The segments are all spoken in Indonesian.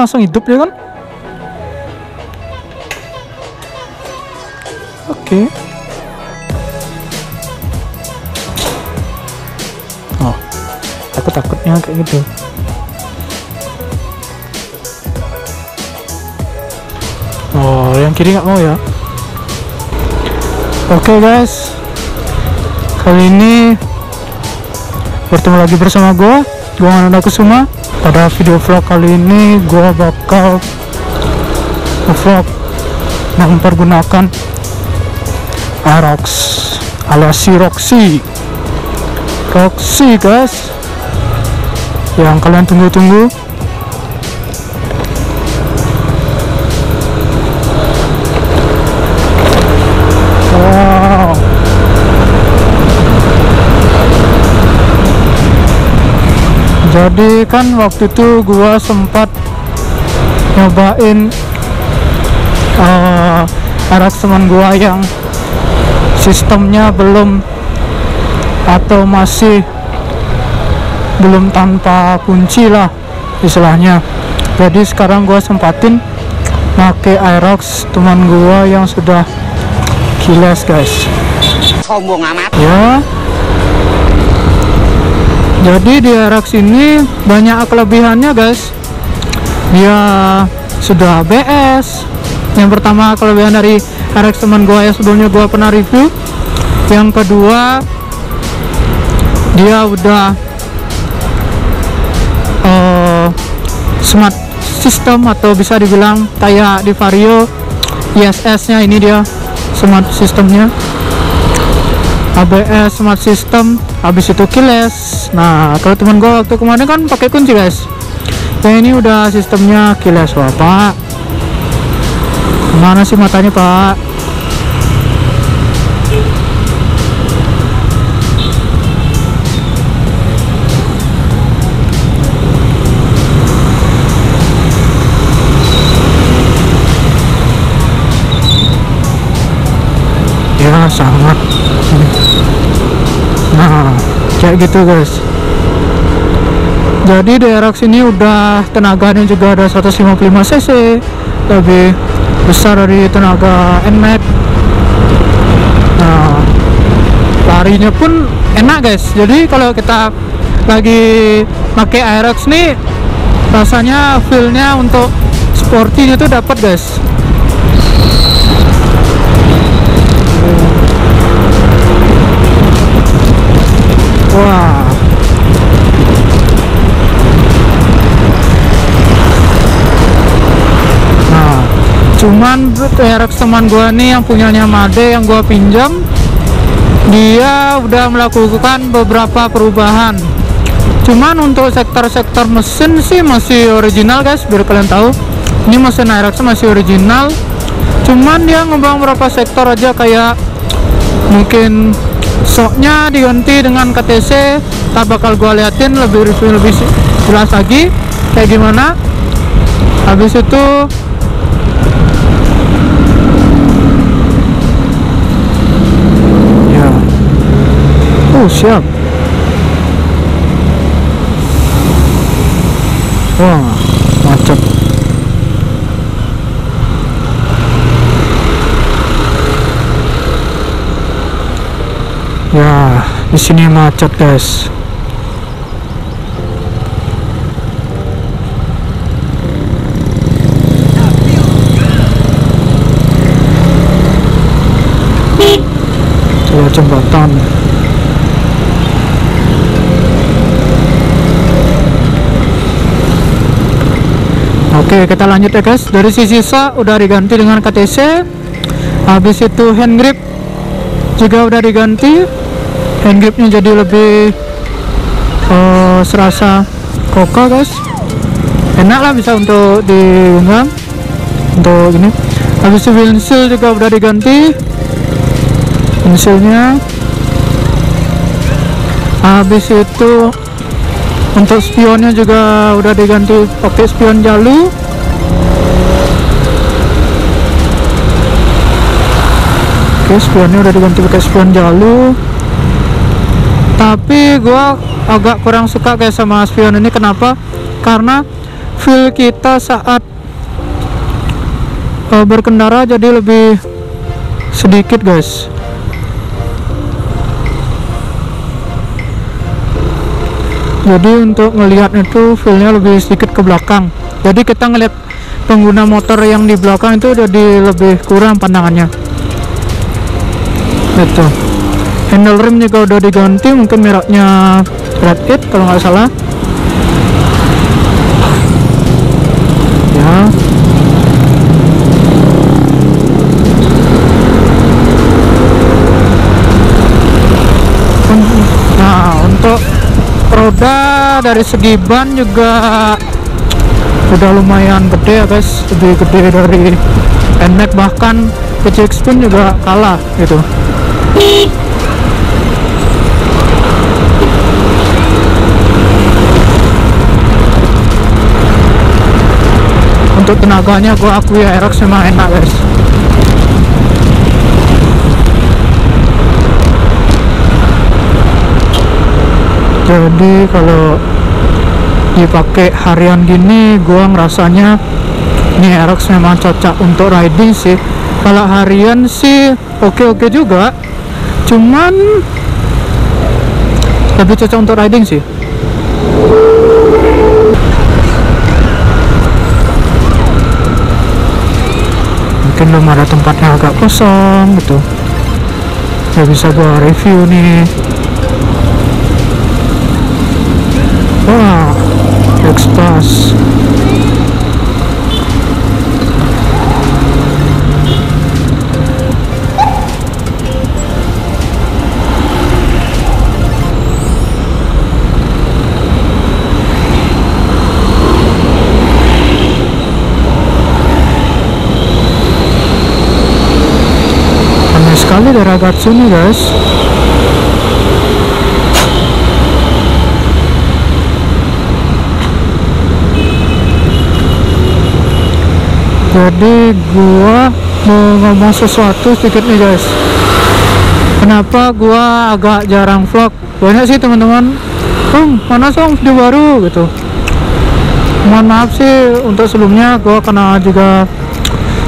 langsung hidup ya kan? Oke. Oh takut takutnya kayak gitu. Oh yang kiri nggak mau ya? Oke guys. Kali ini bertemu lagi bersama gua gua Ananda Kusuma pada video vlog kali ini gua bakal vlog mempergunakan Arox alias Roxy. Roxy guys. Yang kalian tunggu-tunggu jadi kan waktu itu gua sempat nyobain uh, arak teman gua yang sistemnya belum atau masih belum tanpa kunci lah istilahnya. Jadi sekarang gua sempatin pakai Aerox teman gua yang sudah kilas guys. Sombong amat. Ya jadi di Aerox ini banyak kelebihannya guys. Dia sudah ABS yang pertama kelebihan dari Aerox teman gua yang sebelumnya gua pernah review. Yang kedua dia udah uh, smart system atau bisa dibilang kayak di Vario ISS nya ini dia smart systemnya ABS smart system habis itu keyless. Nah kalau teman gua waktu kemarin kan pakai kunci guys. Yang ini udah sistemnya keyless wah pak mana sih matanya pak kayak gitu guys. Jadi di Aerox ini udah tenaganya juga ada 155 cc lebih besar dari tenaga NMAX nah larinya pun enak guys. Jadi kalau kita lagi pakai Aerox nih rasanya feelnya untuk sportinya tuh dapat guys Wah. Nah, cuman Aerox teman gua nih yang punyanya Made yang gua pinjam dia udah melakukan beberapa perubahan. Cuman untuk sektor-sektor mesin sih masih original guys biar kalian tahu. Ini mesin Aerox masih original. Cuman dia ngembang beberapa sektor aja kayak mungkin soknya diganti dengan KTC tak bakal gua liatin lebih review lebih jelas lagi kayak gimana. Habis itu ya. Oh siap. Wah Ya, di sini macet, guys. Jembatan. Oke, kita lanjut ya, guys. Dari sisi sa udah diganti dengan KTC. Habis itu hand grip juga udah diganti. Hand gripnya jadi lebih uh, serasa kokoh guys. Enak lah bisa untuk digenggam untuk ini. Habis itu windshield juga udah diganti. Windshieldnya habis itu untuk spionnya juga udah diganti pakai spion jalu Oke, spionnya udah diganti pakai spion jalu. Tapi gua agak kurang suka kayak sama spion ini kenapa? Karena feel kita saat uh, berkendara jadi lebih sedikit guys jadi untuk melihat itu feelnya lebih sedikit ke belakang jadi kita ngelihat pengguna motor yang di belakang itu jadi lebih kurang pandangannya itu. Handle rim juga udah diganti mungkin mereknya Red It kalau nggak salah. Ya. Nah untuk roda dari segi ban juga udah lumayan gede ya guys. Lebih gede dari NMAX bahkan PCX pun juga kalah gitu. Untuk tenaganya gue akui Aerox memang enak guys. Jadi kalau dipakai harian gini gua ngerasanya ini Aerox memang cocok untuk riding sih kalau harian sih oke-oke juga. Cuman lebih cocok untuk riding sih. Mungkin belum ada tempatnya agak kosong gitu. Ya bisa gua review nih. Wah aneh Agatsu nih guys. Jadi gua mau ngomong sesuatu sedikit nih guys. Kenapa gua agak jarang vlog? Banyak sih teman-teman. Bang, mana song video baru? Gitu. Mohon maaf sih untuk sebelumnya gua kena juga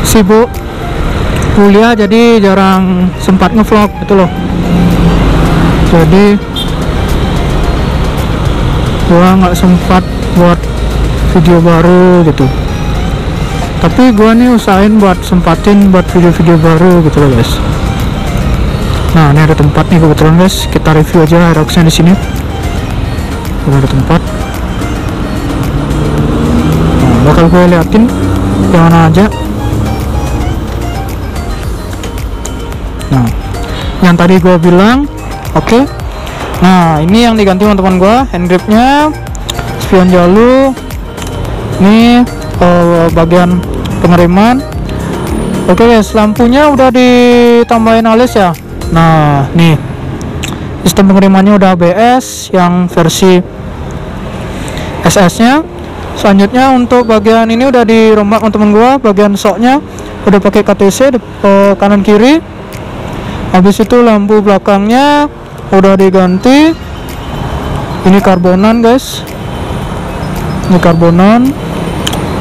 sibuk kuliah jadi jarang sempat ngevlog gitu loh. Jadi gua nggak sempat buat video baru gitu. Tapi gua nih usahain buat sempatin buat video-video baru gitu loh guys. Nah ini ada tempat nih kebetulan guys. Kita review aja Aeroxnya di sini. Ada tempat. Nah, bakal gue liatin yang mana aja nah yang tadi gua bilang oke. Nah ini yang diganti teman-teman gua hand gripnya. Spion jalu. Ini eh, bagian pengereman oke guys lampunya udah ditambahin alis ya. Nah nih. Sistem pengirimannya udah ABS yang versi SS nya selanjutnya untuk bagian ini udah dirombak teman gua bagian soknya udah pakai KTC di- eh, kanan kiri habis itu lampu belakangnya udah diganti. Ini karbonan guys. Ini karbonan.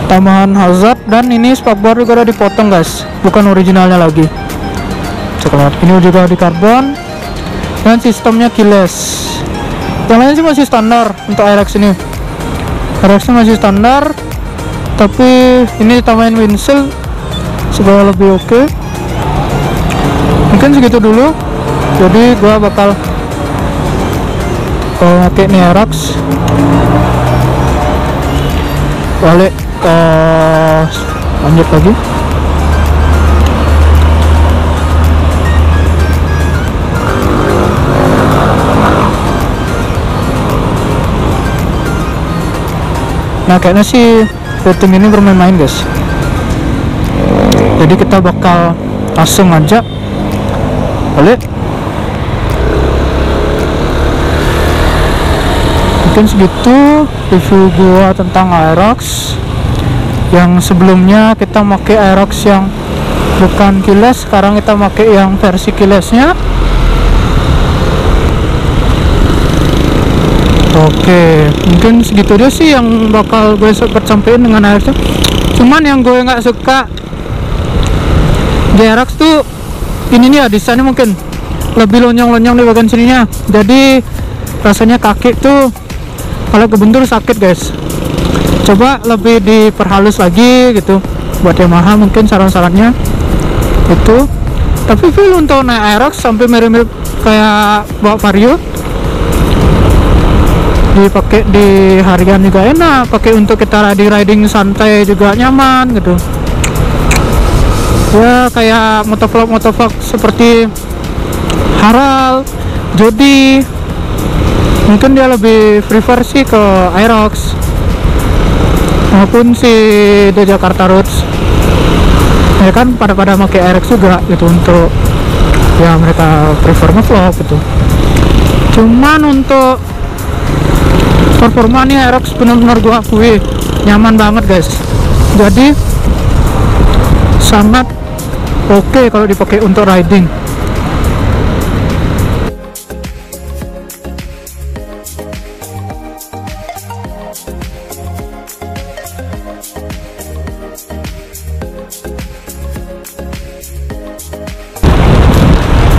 Tambahan hazard dan ini spakbor juga udah dipotong guys. Bukan originalnya lagi. Cek lihat. Ini juga di karbon. Dan sistemnya keyless. Yang lain sih masih standar untuk Aerox ini. Aerox nya masih standar. Tapi ini ditambahin windshield supaya lebih oke mungkin segitu dulu. Jadi gua bakal uh, pakai Aerox balik ke lanjut lagi. Nah kayaknya sih rating ini bermain-main guys. Jadi kita bakal langsung aja balik mungkin segitu review gua tentang Aerox. Yang sebelumnya kita pakai Aerox yang bukan keyless sekarang kita pakai yang versi keylessnya. Oke, mungkin segitu aja sih yang bakal gue sampein dengan RX. Cuman yang gue nggak suka di RX tuh ini nih ya desainnya mungkin lebih lonjong-lonjong di bagian sininya. Jadi rasanya kaki tuh kalau kebentur sakit guys. Coba lebih diperhalus lagi gitu. Buat Yamaha mungkin saran-sarannya itu. Tapi feel untuk naik RX sampai mirip-mirip kayak bawa Vario dipakai di harian juga enak pakai untuk kita riding riding santai juga nyaman gitu ya kayak motovlog motovlog seperti Haral Jody mungkin dia lebih prefer sih ke Aerox. Maupun si The Jakarta Roots. Ya kan pada pada pakai Aerox juga gitu untuk ya mereka prefer ngevlog gitu. Cuman untuk performa nih Aerox benar-benar gua akui nyaman banget guys. Jadi sangat oke kalau dipakai untuk riding.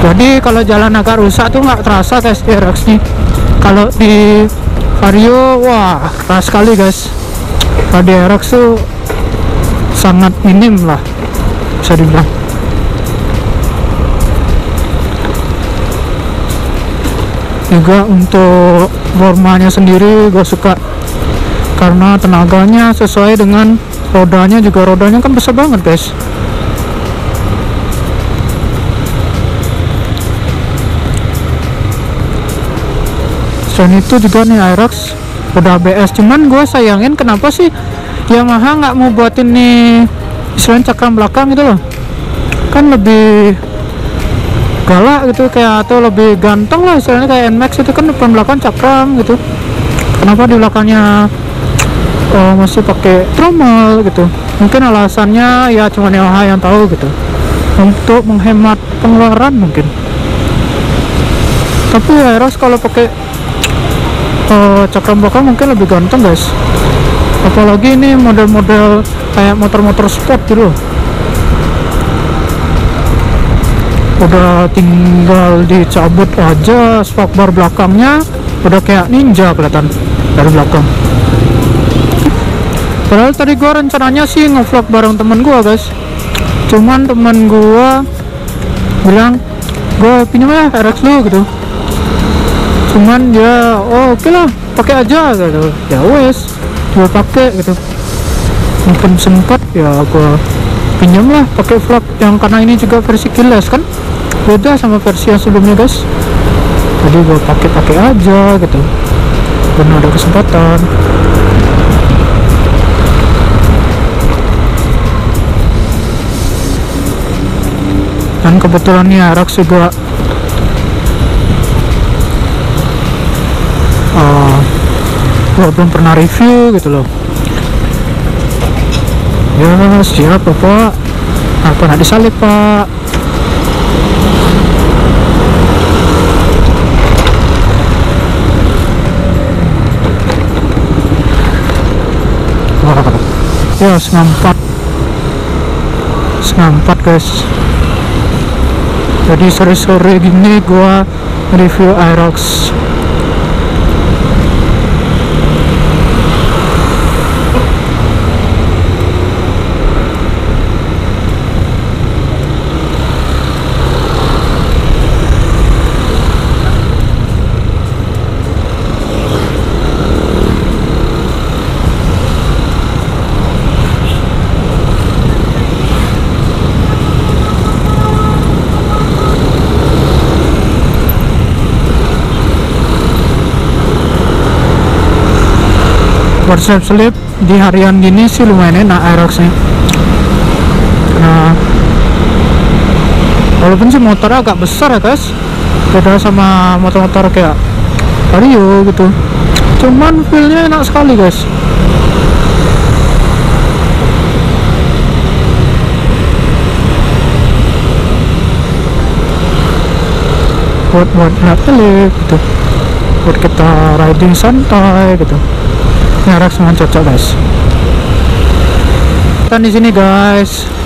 Jadi kalau jalan agak rusak tuh nggak terasa di Aerox nih. Kalau di Vario wah keras sekali guys. Kalau di Aerox tuh sangat minim lah bisa dibilang juga untuk formanya sendiri gue suka. Karena tenaganya sesuai dengan rodanya juga rodanya kan besar banget guys. Selain itu juga nih Aerox. Udah ABS cuman gue sayangin kenapa sih Yamaha nggak mau buatin nih istilahnya cakram belakang gitu loh. Kan lebih galak gitu kayak atau lebih ganteng lah istilahnya kayak NMAX itu kan depan belakang cakram gitu. Kenapa di belakangnya oh, masih pakai trommel gitu? Mungkin alasannya ya cuma Yamaha yang tahu gitu. Untuk menghemat pengeluaran mungkin. Tapi Aerox kalau pakai uh, cakram belakang mungkin lebih ganteng guys. Apalagi ini model-model kayak motor-motor sport gitu loh udah tinggal dicabut aja spakbar belakangnya udah kayak ninja kelihatan dari belakang. Padahal tadi gua rencananya sih ngevlog bareng temen gua guys. Cuman temen gua bilang gua pinjam ya RX lu gitu. Cuman ya oh oke okay lah pakai aja gitu. Ya wes gue pakai gitu. Mungkin sempat ya gua pinjam lah pakai vlog yang karena ini juga versi keyless kan beda sama versi yang sebelumnya guys. Jadi gue pakai pakai aja gitu. Karena ada kesempatan. Dan kebetulan nih Arax juga uh, gua belum pernah review gitu loh. Ya siap bapak. Apa nak disalip pak Wah, ya setengah empat guys. Jadi sore-sore gini gua review Aerox selip selip di harian gini sih lumayan enak Aerox nih nah walaupun sih motornya agak besar ya guys. Beda sama motor-motor kayak Vario gitu. Cuman feelnya enak sekali guys. Buat buat selip gitu. Buat kita riding santai gitu Aerox memang cocok guys. Kita di sini guys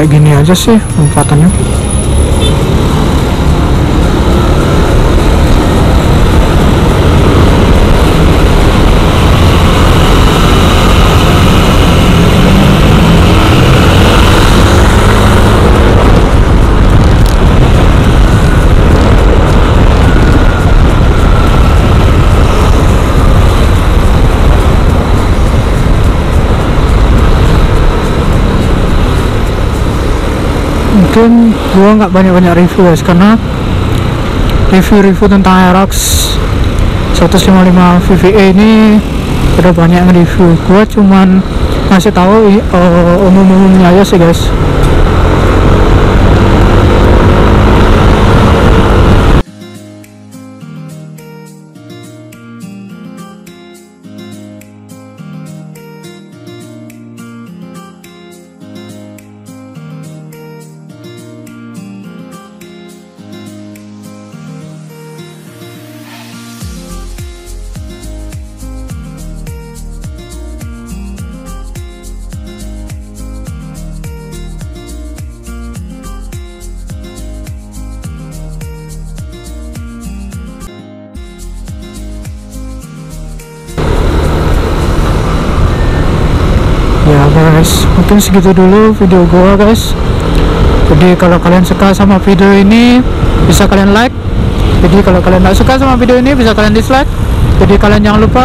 kayak gini aja sih lompatannya mungkin gua nggak banyak-banyak review guys karena review-review tentang Aerox 155 VVA ini udah banyak review gua cuman ngasih tahu eh, umum-umumnya aja sih guys mungkin segitu dulu video gua guys. Jadi kalau kalian suka sama video ini bisa kalian like. Jadi kalau kalian nggak suka sama video ini bisa kalian dislike. Jadi kalian jangan lupa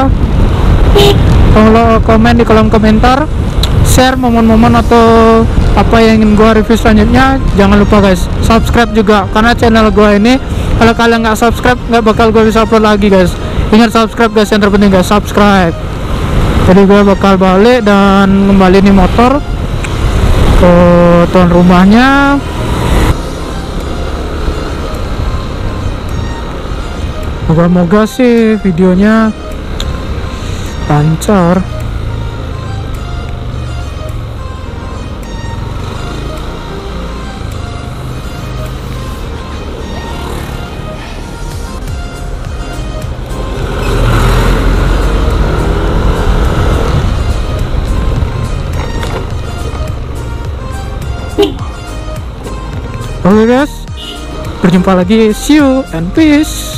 kalau komen di kolom komentar. Share momen-momen atau apa yang ingin gua review selanjutnya. Jangan lupa guys subscribe juga. Karena channel gua ini kalau kalian nggak subscribe nggak bakal gua bisa upload lagi guys. Ingat subscribe guys yang terpenting guys subscribe jadi gue bakal balik dan kembali nih motor ke tuan rumahnya. Moga-moga sih videonya lancar Oke guys, berjumpa lagi. See you and peace.